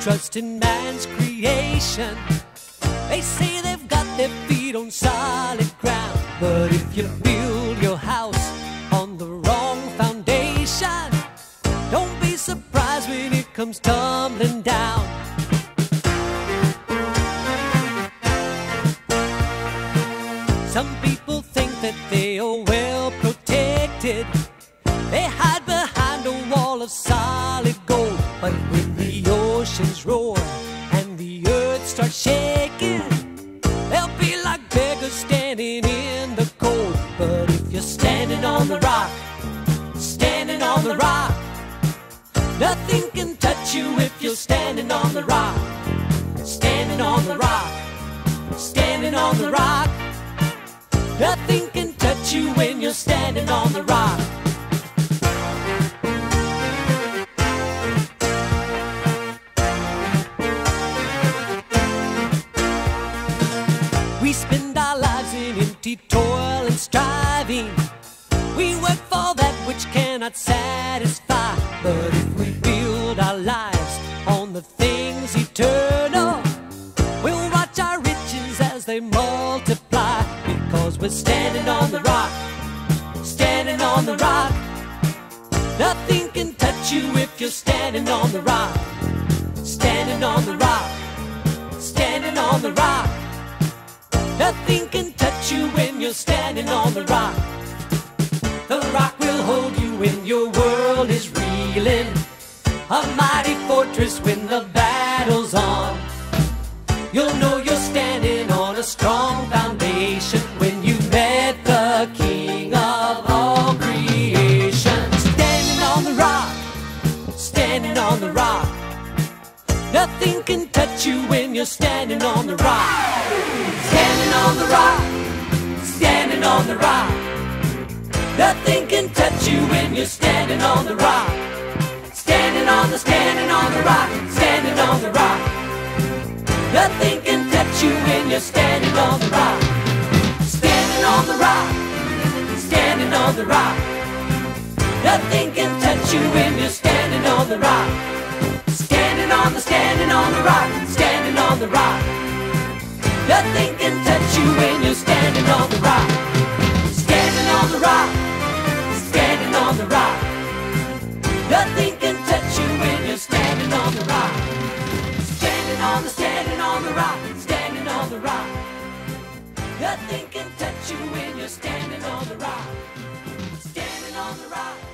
trust in man's creation. They say they've got their feet on solid ground. But if you build your house on the wrong foundation, don't be surprised when it comes tumbling down. Some people think that they are well protected. They hide behind a wall of solid gold. But when the oceans roar and the earth starts shaking, they'll be like beggars standing in the cold. But if you're standing on the rock, standing on the rock, nothing can touch you if you're standing on the rock, standing on the rock, standing on the rock. Nothing can touch you when you're standing on the rock. Toil and striving. We work for that which cannot satisfy. But if we build our lives on the things eternal, we'll watch our riches as they multiply. Because we're standing on the rock, standing on the rock. Nothing can touch you if you're standing on the rock, standing on the rock, standing on the rock. Nothing can touch you when you're standing on the rock. The rock will hold you when your world is reeling. A mighty fortress when the battle's on. You'll know you're standing on a strong foundation when you met the King of all creation. Standing on the rock, standing on the rock. Nothing can touch you when you're standing on the rock. Standing on the rock, standing on the rock. Nothing can touch you when you're standing on the rock. Standing on the, standing on the rock, standing on the rock. Nothing can touch you when you're standing on the rock. Standing on the rock, standing on the rock. Nothing can touch you when you're standing on the rock. Standing on the, standing on the rock, standing on the rock. Nothing can touch you when you're standing on the rock. Standing on the rock, standing on the rock. Nothing can touch you when you're standing on the rock. Standing on the, standing on the rock, standing on the rock. Nothing can touch you when you're standing on the rock. standing on the rock.